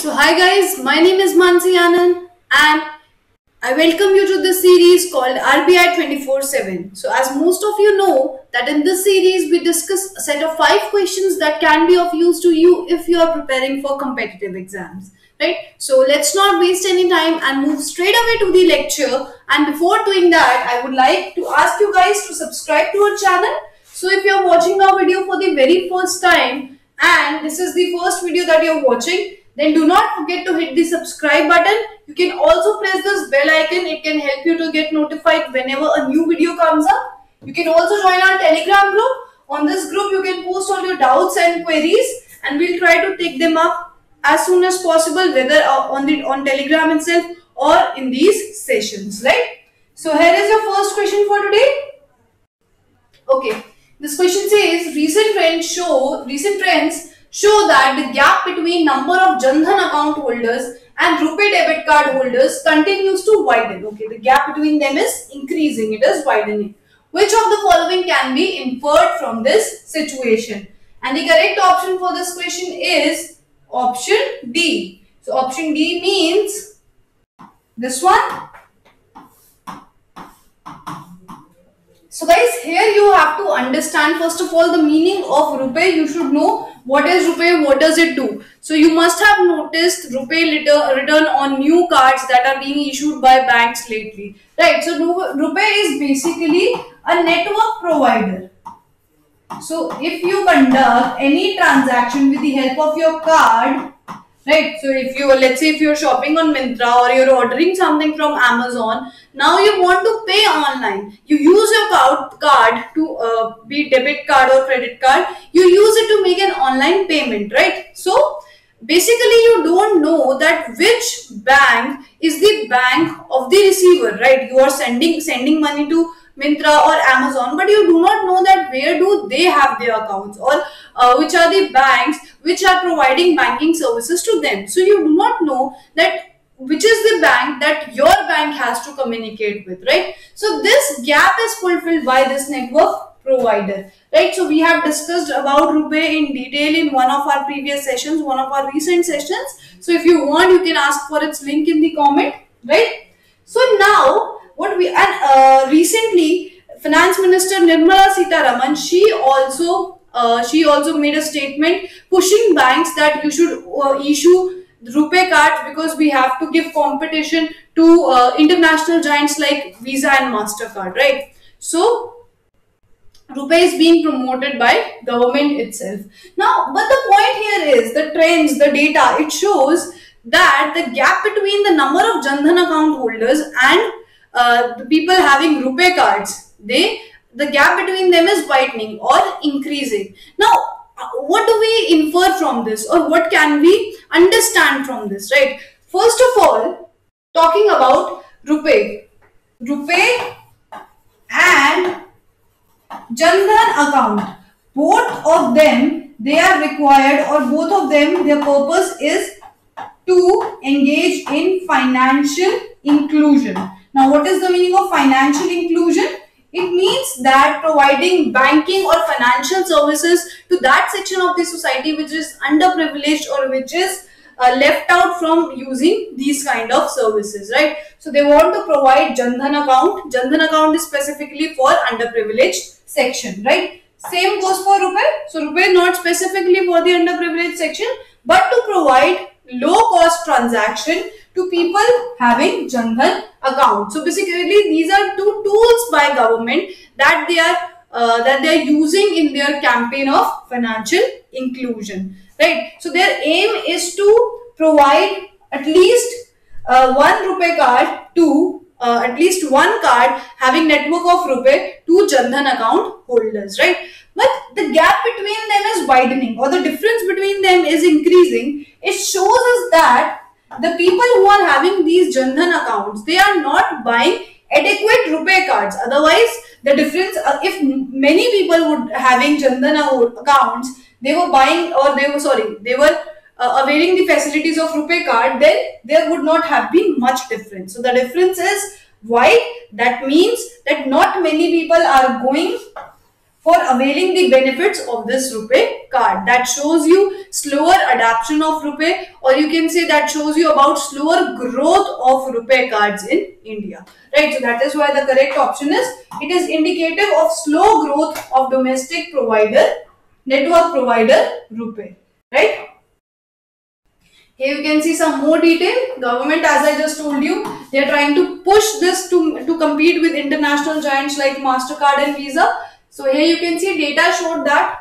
So hi guys, my name is Mansi Anand and I welcome you to this series called RBI 24-7. So as most of you know that in this series we discuss a set of five questions that can be of use to you if you are preparing for competitive exams. Right? So let's not waste any time and move straight away to the lecture. And before doing that, I would like to ask you guys to subscribe to our channel. So if you're watching our video for the very first time and this is the first video that you're watching, then do not forget to hit the subscribe button. You can also press this bell icon. It can help you to get notified whenever a new video comes up. You can also join our telegram group. On this group, you can post all your doubts and queries and we'll try to take them up as soon as possible whether uh, on the on telegram itself or in these sessions right so here is your first question for today okay this question says recent trends show recent trends show that the gap between number of Jandhan account holders and RuPay debit card holders continues to widen. Okay, the gap between them is increasing, it is widening. Which of the following can be inferred from this situation? And the correct option for this question is option D. So option D means this one So guys, here you have to understand first of all the meaning of RuPay. You should know what is RuPay, what does it do. So you must have noticed RuPay return on new cards that are being issued by banks lately. Right, so RuPay is basically a network provider. So if you conduct any transaction with the help of your card, right so if you let's say if you're shopping on Myntra or you're ordering something from Amazon now you want to pay online. You use your card, to uh, be debit card or credit card you use it to make an online payment right? So basically you don't know that which bank is the bank of the receiver right? You are sending sending money to Myntra or Amazon, but you do not know that where do they have their accounts or uh, which are the banks which are providing banking services to them. So you do not know that which is the bank that your bank has to communicate with, right? So this gap is fulfilled by this network provider, right? So we have discussed about RuPay in detail in one of our previous sessions, one of our recent sessions. So if you want, you can ask for its link in the comment, right? So now what we and uh, recently finance minister Nirmala Sitharaman she also uh, she also made a statement pushing banks that you should uh, issue RuPay cards because we have to give competition to uh, international giants like Visa and MasterCard, right? So, RuPay is being promoted by government itself. Now, but the point here is the trends, the data, it shows that the gap between the number of Jandhan account holders and uh, the people having RuPay cards, they the gap between them is widening or increasing. Now, uh, what do we infer from this or what can we understand from this, right? First of all, talking about rupee, RuPay and Jandhan account. Both of them, they are required or both of them, their purpose is to engage in financial inclusion. Now, what is the meaning of financial inclusion? It means that providing banking or financial services to that section of the society which is underprivileged or which is uh, left out from using these kind of services, right? So they want to provide Jandhan account. Jandhan account is specifically for underprivileged section, right? Same goes for RuPay. So RuPay not specifically for the underprivileged section, but to provide low cost transaction to people having Jandhan account. So basically these are two tools by government that they are uh, that they are using in their campaign of financial inclusion. Right. So their aim is to provide at least uh, one RuPay card to uh, at least one card having network of RuPay to Jandhan account holders. Right. But the gap between them is widening or the difference between them is increasing. It shows us that the people who are having these Jandhan accounts, they are not buying adequate RuPay cards. Otherwise, the difference, uh, if many people would having Jandhan accounts, they were buying or they were, sorry, they were uh, availing the facilities of RuPay card, then there would not have been much difference. So the difference is why that means that not many people are going for availing the benefits of this RuPay card. That shows you slower adoption of RuPay or you can say that shows you about slower growth of RuPay cards in India. Right, so that is why the correct option is it is indicative of slow growth of domestic provider, network provider RuPay. Right. Here you can see some more detail. Government, as I just told you, they are trying to push this to, to compete with international giants like MasterCard and Visa. So here you can see data showed that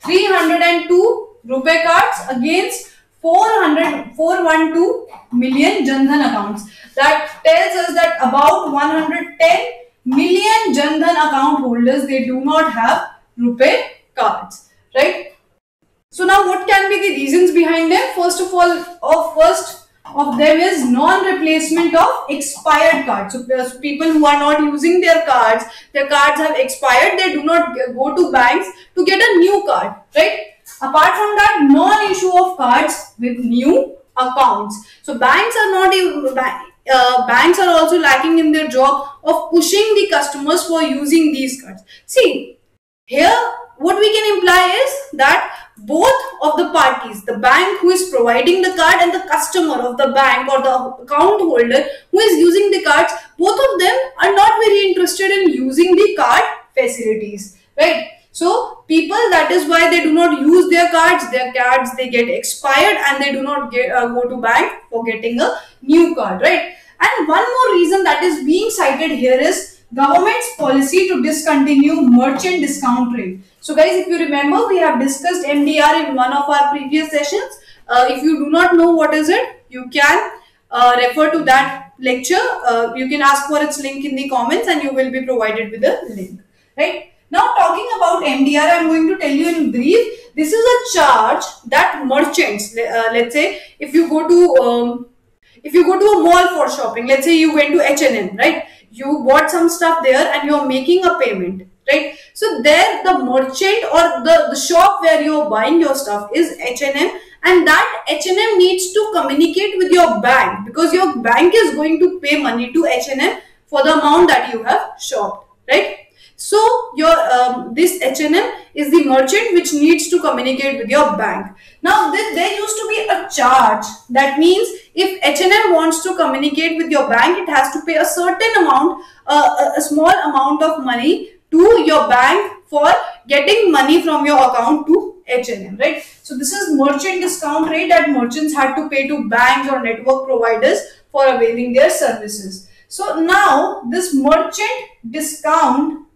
302 RuPay cards against 400, 412 million Jandhan accounts. That tells us that about 110 million Jandhan account holders, they do not have RuPay cards, right? So now what can be the reasons behind them? First of all, of first of them is non-replacement of expired cards. So people who are not using their cards, their cards have expired, they do not go to banks to get a new card, right? Apart from that, non-issue of cards with new accounts. So banks are not even, uh, banks are also lacking in their job of pushing the customers for using these cards. See, here what we can imply is that both of the parties, the bank who is providing the card and the customer of the bank or the account holder who is using the cards, both of them are not very interested in using the card facilities, right? So people, that is why they do not use their cards, their cards, they get expired and they do not get, uh, go to bank for getting a new card, right? And one more reason that is being cited here is government's policy to discontinue merchant discount rate. So guys, if you remember, we have discussed MDR in one of our previous sessions. Uh, if you do not know what is it, you can uh, refer to that lecture. Uh, you can ask for its link in the comments and you will be provided with a link. Right. Now talking about MDR, I am going to tell you in brief. This is a charge that merchants, uh, let's say, if you go to um, if you go to a mall for shopping, let's say you went to H&M, right? You bought some stuff there and you're making a payment right? So there the merchant or the, the shop where you're buying your stuff is H&M and that H&M needs to communicate with your bank because your bank is going to pay money to H&M for the amount that you have shopped right? So your um, this H&M is the merchant which needs to communicate with your bank. Now there, there used to be a charge. That means if H&M wants to communicate with your bank it has to pay a certain amount uh, a, a small amount of money to your bank for getting money from your account to H&M, right? So this is merchant discount rate that merchants had to pay to banks or network providers for availing their services. So now this merchant discount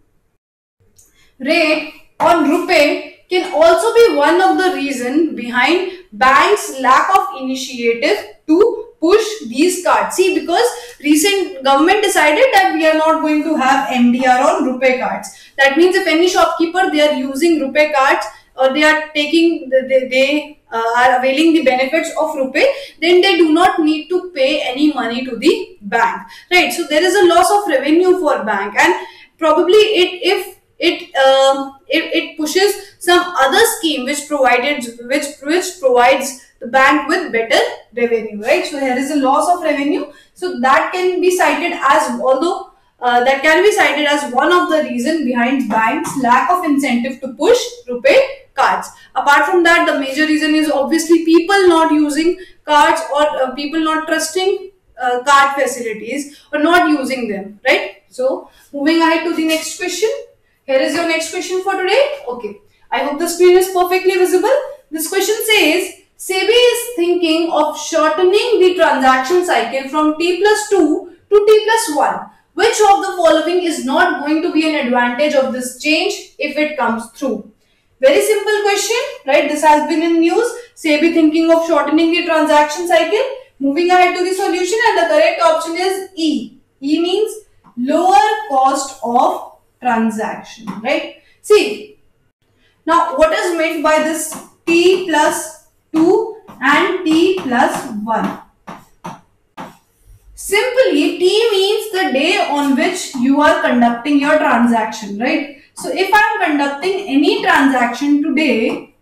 rate on RuPay can also be one of the reason behind banks lack of initiative to push these cards. See, because recent government decided that we are not going to have MDR on RuPay cards. That means if any shopkeeper, they are using RuPay cards or they are taking, they, they uh, are availing the benefits of RuPay, then they do not need to pay any money to the bank. Right. So there is a loss of revenue for bank and probably it, if it, uh, it, it pushes some other scheme which provided, which, which provides the bank with better revenue, right? So here is a loss of revenue. So that can be cited as, although uh, that can be cited as one of the reason behind banks lack of incentive to push RuPay cards. Apart from that, the major reason is obviously people not using cards or uh, people not trusting uh, card facilities or not using them, right? So moving ahead to the next question. Here is your next question for today. Okay. I hope the screen is perfectly visible. This question says, SEBI is thinking of shortening the transaction cycle from T plus 2 to T plus 1. Which of the following is not going to be an advantage of this change if it comes through? Very simple question, right? This has been in news. SEBI thinking of shortening the transaction cycle. Moving ahead to the solution and the correct option is E. E means lower cost of transaction, right? See, now what is meant by this T plus 2 and t plus 1. Simply, t means the day on which you are conducting your transaction, right? So, if I am conducting any transaction today,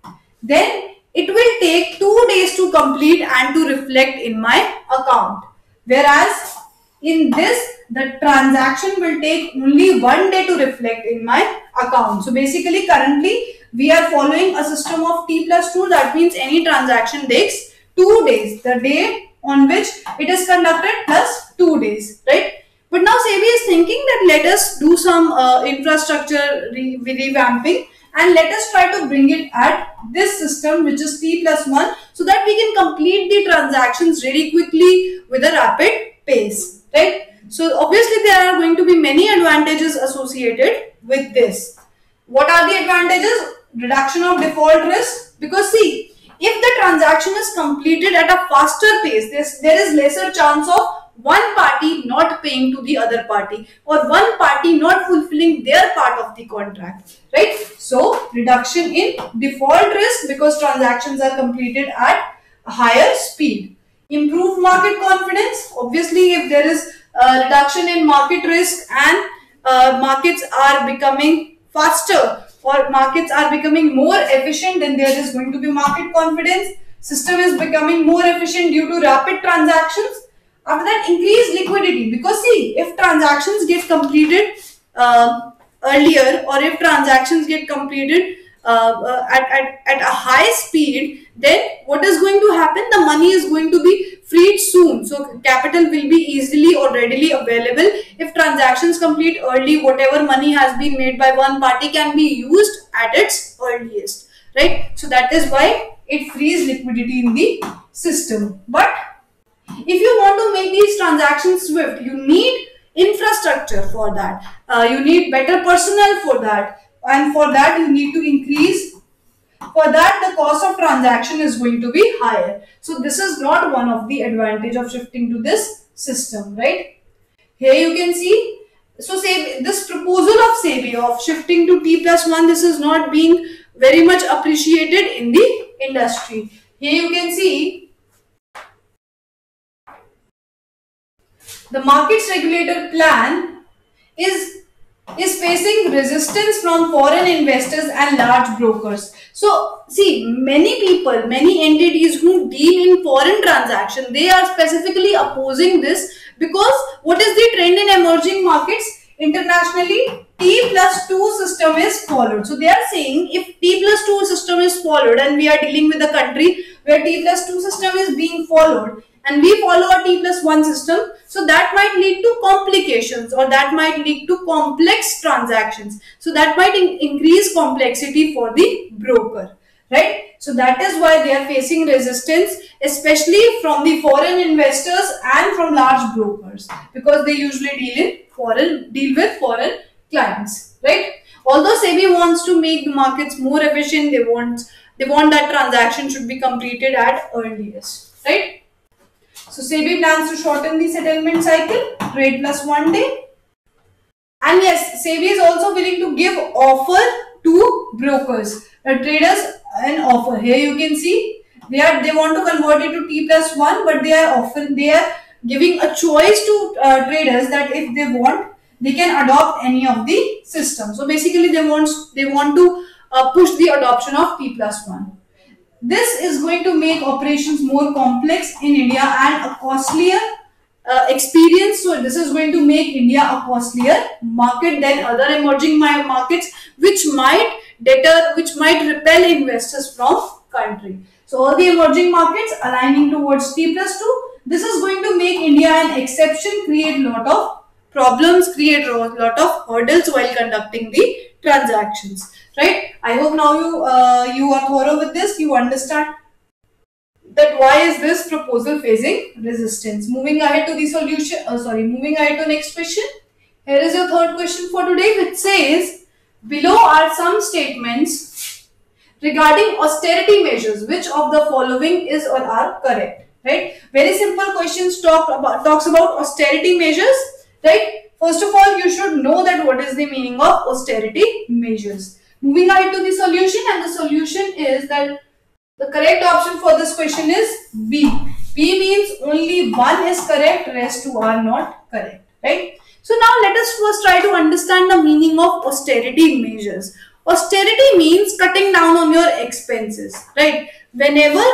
then it will take 2 days to complete and to reflect in my account. Whereas, in this, the transaction will take only one day to reflect in my account. So, basically, currently, we are following a system of T plus 2. That means any transaction takes 2 days. The day on which it is conducted plus 2 days, right? But now SEBI is thinking that let us do some uh, infrastructure re revamping and let us try to bring it at this system which is T plus 1 so that we can complete the transactions really quickly with a rapid pace, right? So obviously there are going to be many advantages associated with this. What are the advantages? Reduction of default risk because see if the transaction is completed at a faster pace, there is lesser chance of one party not paying to the other party or one party not fulfilling their part of the contract, right? So, reduction in default risk because transactions are completed at a higher speed. Improved market confidence. Obviously, if there is a reduction in market risk and uh, markets are becoming faster or markets are becoming more efficient, then there is going to be market confidence. System is becoming more efficient due to rapid transactions after that, increase liquidity because see, if transactions get completed uh, earlier or if transactions get completed uh, uh, at, at, at a high speed, then what is going to happen? The money is going to be freed soon. So capital will be easily or readily available. If transactions complete early, whatever money has been made by one party can be used at its earliest, right? So that is why it frees liquidity in the system. But if you want to make these transactions swift, you need infrastructure for that. Uh, you need better personnel for that. And for that, you need to increase. For that, the cost of transaction is going to be higher. So this is not one of the advantage of shifting to this system, right? Here you can see. So say this proposal of SEBI of shifting to T plus 1, this is not being very much appreciated in the industry. Here you can see the markets regulator plan is is facing resistance from foreign investors and large brokers. So, see, many people, many entities who deal in foreign transaction, they are specifically opposing this because what is the trend in emerging markets? Internationally, T plus 2 system is followed. So, they are saying if T plus 2 system is followed and we are dealing with a country where T plus 2 system is being followed, and we follow a T plus 1 system. So that might lead to complications or that might lead to complex transactions. So that might in increase complexity for the broker, right? So that is why they are facing resistance, especially from the foreign investors and from large brokers because they usually deal in foreign, deal with foreign clients, right? Although SEBI wants to make the markets more efficient, they want, they want that transaction should be completed at earliest, right? So SEBI plans to shorten the settlement cycle, trade plus one day. And yes, SEBI is also willing to give offer to brokers, the traders an offer. Here you can see they are they want to convert it to T plus one, but they are often they are giving a choice to uh, traders that if they want, they can adopt any of the system. So basically, they want they want to uh, push the adoption of T plus one. This is going to make operations more complex in India and a costlier uh, experience. So this is going to make India a costlier market than other emerging markets, which might deter, which might repel investors from country. So all the emerging markets aligning towards T plus 2. This is going to make India an exception, create lot of problems, create lot of hurdles while conducting the transactions right? I hope now you uh, you are thorough with this. You understand that why is this proposal facing resistance? Moving ahead to the solution uh, sorry moving ahead to next question. Here is your third question for today which says below are some statements regarding austerity measures which of the following is or are correct right? Very simple questions talk about talks about austerity measures right first of all you should know that what is the meaning of austerity measures Moving ahead to the solution and the solution is that the correct option for this question is B. B means only one is correct, rest two are not correct, right? So now let us first try to understand the meaning of austerity measures. Austerity means cutting down on your expenses, right? Whenever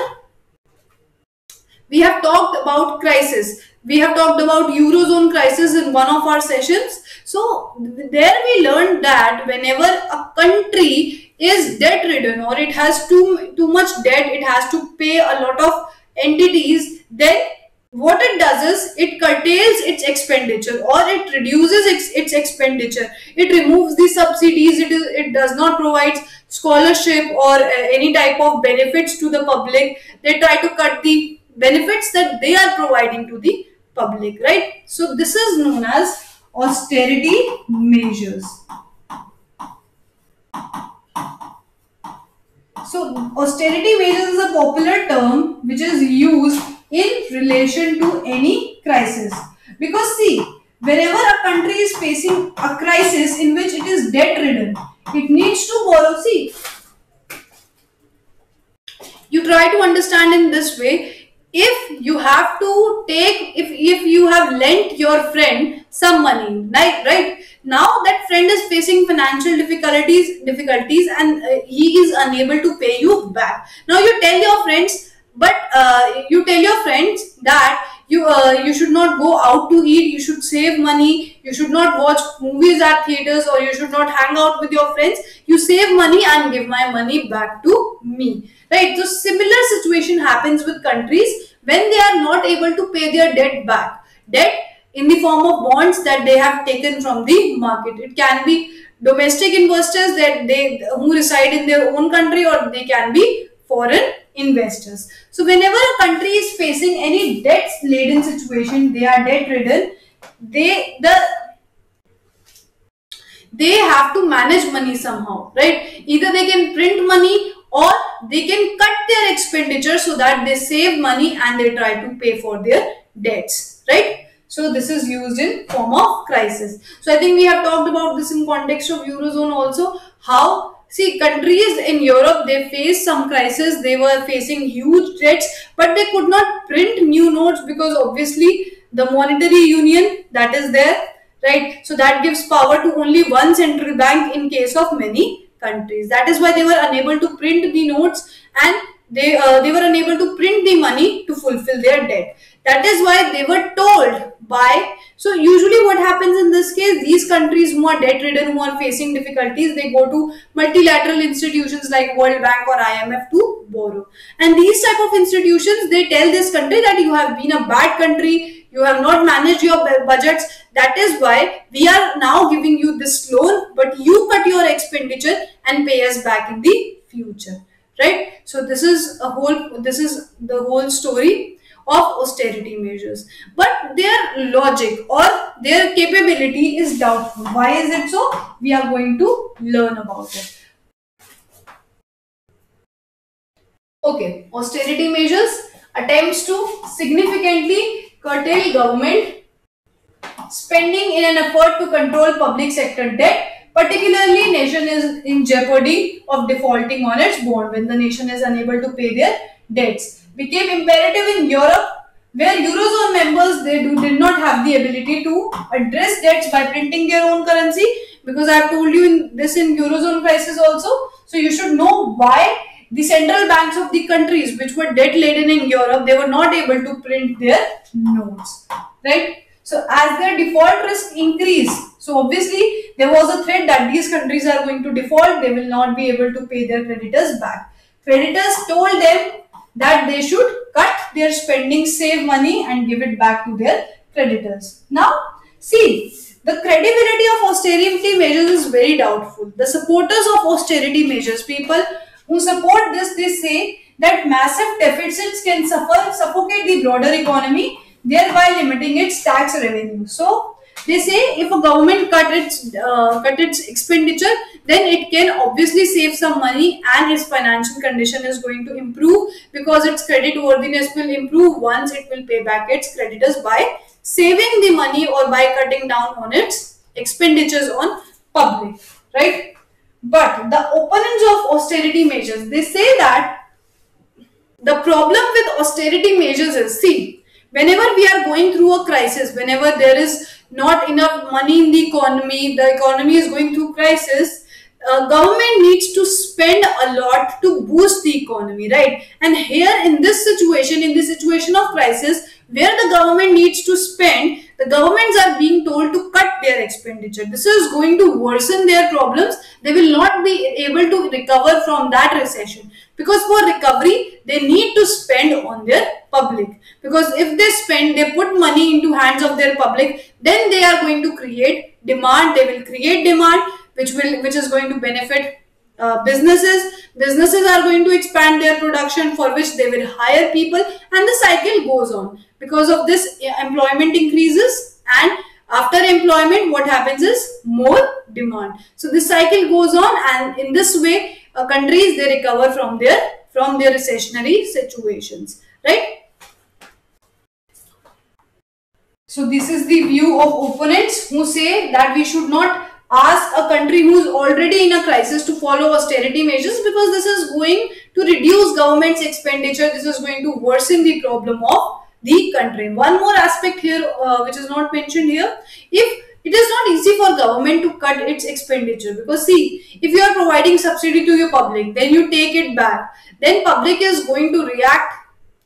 we have talked about crisis, we have talked about Eurozone crisis in one of our sessions. So there we learned that whenever a country is debt ridden or it has too too much debt it has to pay a lot of entities then what it does is it curtails its expenditure or it reduces its, its expenditure it removes the subsidies it, is, it does not provide scholarship or uh, any type of benefits to the public they try to cut the benefits that they are providing to the public right so this is known as austerity measures so austerity measures is a popular term which is used in relation to any crisis. Because see, whenever a country is facing a crisis in which it is debt ridden, it needs to borrow. See, you try to understand in this way. If you have to take, if, if you have lent your friend some money, right, right, now that friend is facing financial difficulties, difficulties and uh, he is unable to pay you back. Now you tell your friends, but uh, you tell your friends that you uh, you should not go out to eat you should save money you should not watch movies at theaters or you should not hang out with your friends. You save money and give my money back to me right so similar situation happens with countries when they are not able to pay their debt back debt in the form of bonds that they have taken from the market it can be domestic investors that they who reside in their own country or they can be foreign investors. So whenever a country is facing any debt laden situation, they are debt ridden, they the they have to manage money somehow, right? Either they can print money or they can cut their expenditure so that they save money and they try to pay for their debts, right? So this is used in form of crisis. So I think we have talked about this in context of Eurozone also, how See, countries in Europe, they faced some crisis. They were facing huge debts, but they could not print new notes because obviously the monetary union that is there, right? So that gives power to only one central bank in case of many countries. That is why they were unable to print the notes and they, uh, they were unable to print the money to fulfill their debt. That is why they were told by, so usually what happens in this case, these countries who are debt ridden, who are facing difficulties, they go to multilateral institutions like World Bank or IMF to borrow. And these type of institutions, they tell this country that you have been a bad country, you have not managed your budgets. That is why we are now giving you this loan, but you cut your expenditure and pay us back in the future right? So this is a whole this is the whole story of austerity measures. But their logic or their capability is doubtful. Why is it so? We are going to learn about it. Okay austerity measures attempts to significantly curtail government spending in an effort to control public sector debt Particularly, nation is in jeopardy of defaulting on its bond when the nation is unable to pay their debts. Became imperative in Europe where Eurozone members they do, did not have the ability to address debts by printing their own currency because I have told you in this in Eurozone crisis also. So you should know why the central banks of the countries which were debt laden in Europe, they were not able to print their notes, right? So as their default risk increased, so obviously there was a threat that these countries are going to default, they will not be able to pay their creditors back. Creditors told them that they should cut their spending, save money and give it back to their creditors. Now see, the credibility of austerity measures is very doubtful. The supporters of austerity measures, people who support this, they say that massive deficits can suffer, suffocate the broader economy thereby limiting its tax revenue. So they say if a government cut its uh, cut its expenditure, then it can obviously save some money and its financial condition is going to improve because its credit worthiness will improve once it will pay back its creditors by saving the money or by cutting down on its expenditures on public, right? But the opponents of austerity measures, they say that the problem with austerity measures is, see, whenever we are going through a crisis, whenever there is not enough money in the economy, the economy is going through crisis, uh, government needs to spend a lot to boost the economy, right? And here in this situation, in this situation of crisis, where the government needs to spend, the governments are being told to cut their expenditure. This is going to worsen their problems. They will not be able to recover from that recession. Because for recovery they need to spend on their public. Because if they spend they put money into hands of their public then they are going to create demand. They will create demand which will which is going to benefit uh, businesses. Businesses are going to expand their production for which they will hire people and the cycle goes on because of this employment increases and after employment what happens is more demand. So this cycle goes on and in this way uh, countries they recover from their from their recessionary situations. Right? So this is the view of opponents who say that we should not ask a country who is already in a crisis to follow austerity measures because this is going to reduce government's expenditure. This is going to worsen the problem of the country. One more aspect here uh, which is not mentioned here. If it is not easy for government to cut its expenditure because see if you are providing subsidy to your public then you take it back then public is going to react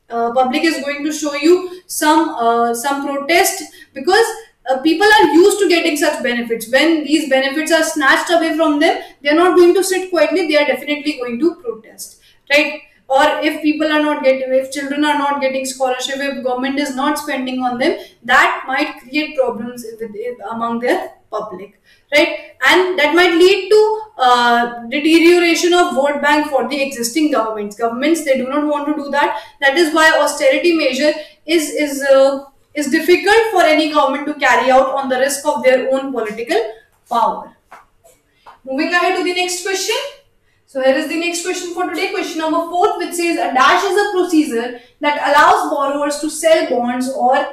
uh, public is going to show you some uh, some protest because uh, people are used to getting such benefits. When these benefits are snatched away from them, they are not going to sit quietly. They are definitely going to protest, right? Or if people are not getting, if children are not getting scholarship, if government is not spending on them, that might create problems with, among their public, right? And that might lead to uh, deterioration of vote bank for the existing governments. Governments they do not want to do that. That is why austerity measure is is uh, is difficult for any government to carry out on the risk of their own political power. Moving ahead to the next question. So here is the next question for today. Question number 4 which says a dash is a procedure that allows borrowers to sell bonds or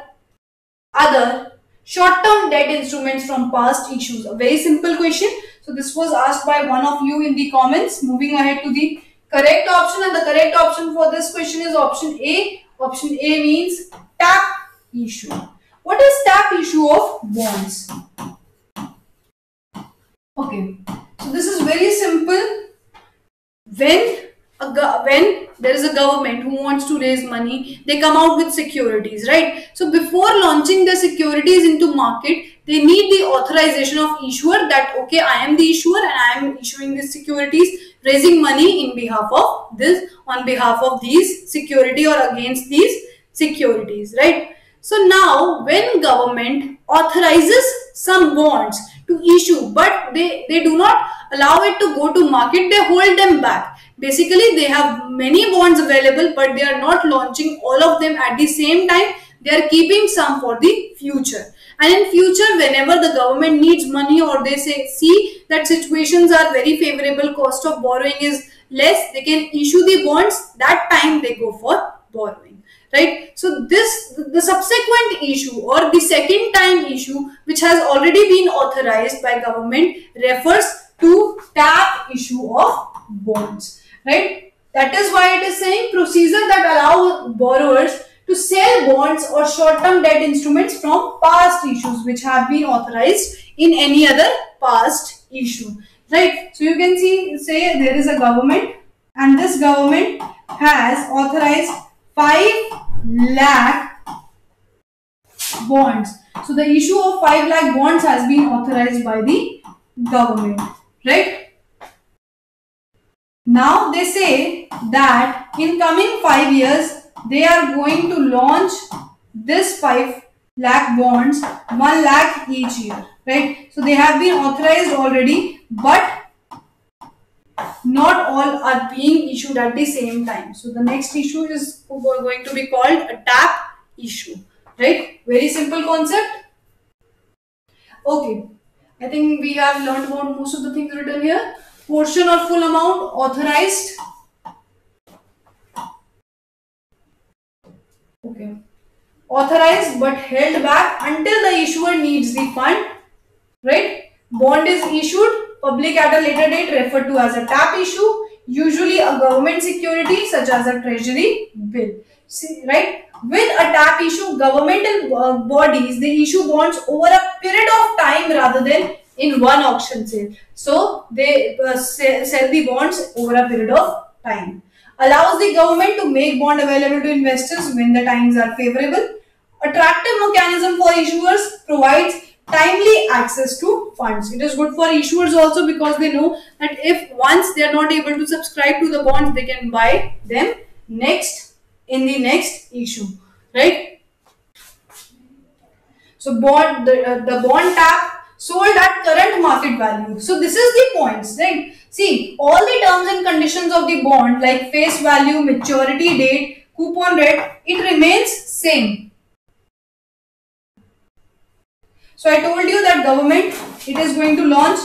other short-term debt instruments from past issues. A very simple question. So this was asked by one of you in the comments. Moving ahead to the correct option and the correct option for this question is option A. Option A means tap issue. What is tap issue of bonds? Okay, so this is very simple. When when there is a government who wants to raise money, they come out with securities, right? So before launching the securities into market, they need the authorization of issuer that okay, I am the issuer and I am issuing these securities, raising money in behalf of this, on behalf of these security or against these securities, right? So now when government authorizes some bonds to issue but they, they do not allow it to go to market, they hold them back. Basically they have many bonds available but they are not launching all of them at the same time. They are keeping some for the future. And in future whenever the government needs money or they say see that situations are very favorable, cost of borrowing is less, they can issue the bonds, that time they go for borrowing right? So this the subsequent issue or the second time issue which has already been authorized by government refers to tap issue of bonds. Right? That is why it is saying procedure that allow borrowers to sell bonds or short-term debt instruments from past issues which have been authorized in any other past issue. Right? So you can see say there is a government and this government has authorized 5 lakh bonds. So the issue of 5 lakh bonds has been authorized by the government, right? Now they say that in coming 5 years they are going to launch this 5 lakh bonds 1 lakh each year, right? So they have been authorized already but not all are being issued at the same time. So the next issue is going to be called a tap issue, right? Very simple concept. Okay, I think we have learned about most of the things written here. Portion or full amount authorized. Okay. Authorized but held back until the issuer needs the fund, right? Bond is issued public at a later date referred to as a tap issue, usually a government security such as a treasury bill. See, right? With a tap issue, governmental uh, bodies, they issue bonds over a period of time rather than in one auction sale. So, they uh, sell the bonds over a period of time. Allows the government to make bond available to investors when the times are favorable. Attractive mechanism for issuers provides timely access to funds. It is good for issuers also because they know that if once they are not able to subscribe to the bonds, they can buy them next in the next issue, right? So bond the, uh, the bond tap sold at current market value. So this is the points, right? See, all the terms and conditions of the bond like face value, maturity date, coupon rate, it remains same. So I told you that government, it is going to launch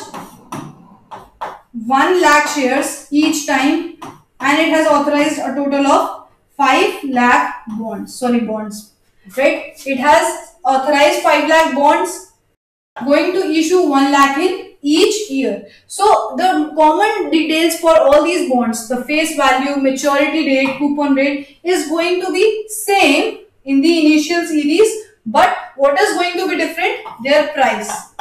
1 lakh shares each time and it has authorized a total of 5 lakh bonds, sorry bonds, right? It has authorized 5 lakh bonds going to issue 1 lakh in each year. So the common details for all these bonds, the face value, maturity date, coupon rate is going to be same in the initial series but what is going to be different? Their price.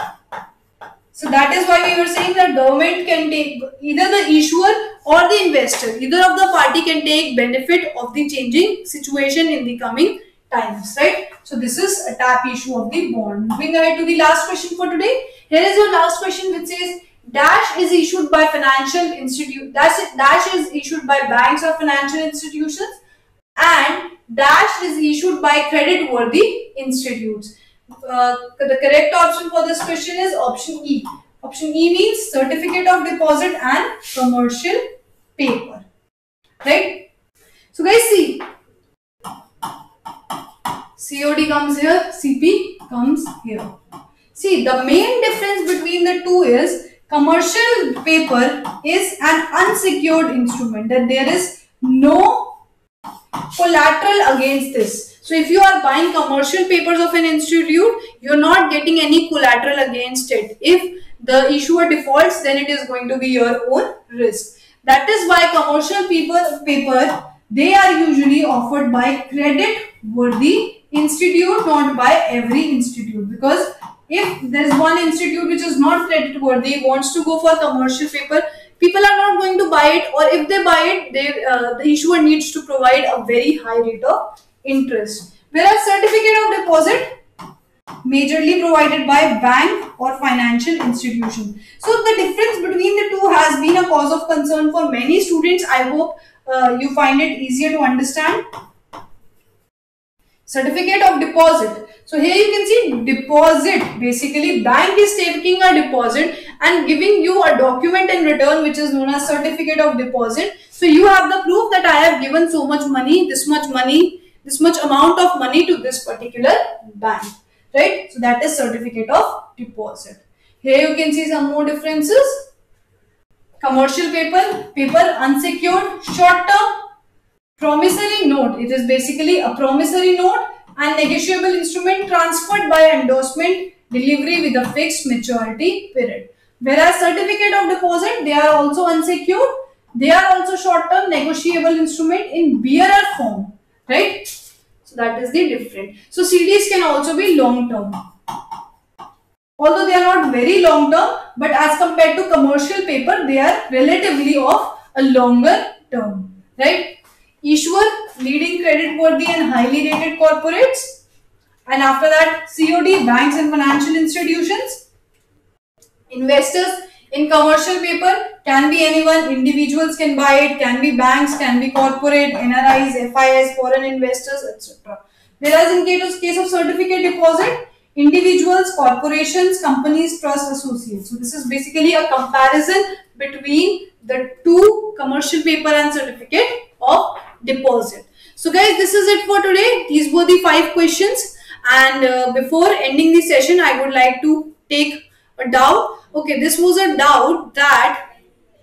So that is why we were saying that government can take either the issuer or the investor, either of the party can take benefit of the changing situation in the coming times, right? So this is a tap issue of the bond. Moving ahead to the last question for today. Here is your last question which says dash is issued by financial institute dash, dash is issued by banks or financial institutions and dash is issued by credit worthy institutes. Uh, the correct option for this question is option E. Option E means certificate of deposit and commercial paper. Right? So guys see COD comes here, CP comes here. See, the main difference between the two is commercial paper is an unsecured instrument that there is no collateral against this. So if you are buying commercial papers of an institute, you're not getting any collateral against it. If the issuer defaults, then it is going to be your own risk. That is why commercial paper, paper they are usually offered by credit worthy institute not by every institute because if there is one institute which is not credit worthy wants to go for commercial paper people are not going to buy it or if they buy it they uh, the issuer needs to provide a very high rate of interest. Whereas certificate of deposit majorly provided by bank or financial institution. So the difference between the two has been a cause of concern for many students. I hope uh, you find it easier to understand certificate of deposit. So here you can see deposit. Basically bank is taking a deposit and giving you a document in return which is known as certificate of deposit. So you have the proof that i have given so much money this much money this much amount of money to this particular bank. Right? So that is certificate of deposit. Here you can see some more differences. Commercial paper paper unsecured short term Promissory note, it is basically a promissory note and negotiable instrument transferred by endorsement delivery with a fixed maturity period. Whereas certificate of deposit, they are also unsecured. They are also short-term negotiable instrument in bearer form, right? So that is the different. So CDs can also be long-term. Although they are not very long-term, but as compared to commercial paper, they are relatively of a longer term, right? Issuer, leading credit worthy and highly rated corporates. And after that, COD, banks and financial institutions. Investors in commercial paper can be anyone, individuals can buy it, can be banks, can be corporate, NRIs, FIS, foreign investors, etc. Whereas in case, case of certificate deposit, individuals, corporations, companies, trust associates. So this is basically a comparison between the two commercial paper and certificate of deposit. So guys, this is it for today. These were the five questions. And uh, before ending the session, I would like to take a doubt. Okay, this was a doubt that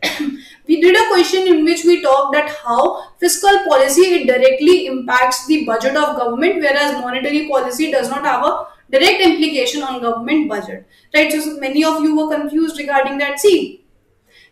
we did a question in which we talked that how fiscal policy it directly impacts the budget of government whereas monetary policy does not have a direct implication on government budget right so many of you were confused regarding that see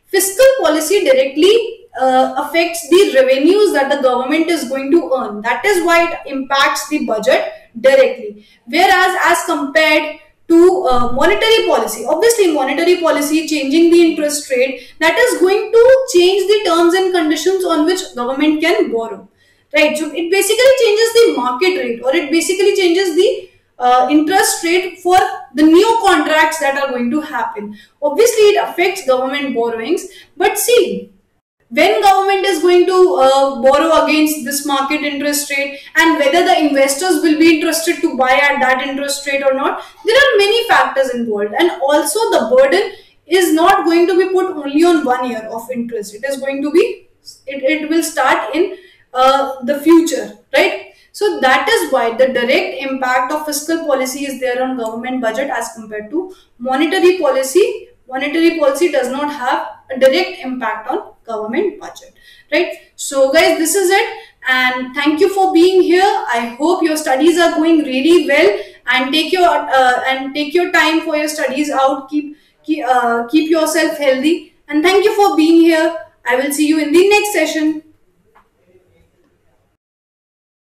fiscal policy directly uh, affects the revenues that the government is going to earn. That is why it impacts the budget directly. Whereas as compared to uh, monetary policy, obviously monetary policy changing the interest rate that is going to change the terms and conditions on which government can borrow. right? So it basically changes the market rate or it basically changes uh, interest rate for the new contracts that are going to happen. Obviously, it affects government borrowings, but see, when government is going to uh, borrow against this market interest rate and whether the investors will be interested to buy at that interest rate or not, there are many factors involved and also the burden is not going to be put only on one year of interest. It is going to be, it, it will start in uh, the future, right? So that is why the direct impact of fiscal policy is there on government budget as compared to monetary policy. Monetary policy does not have a direct impact on government budget, right? So guys, this is it. And thank you for being here. I hope your studies are going really well and take your uh, and take your time for your studies out. Keep keep, uh, keep yourself healthy and thank you for being here. I will see you in the next session.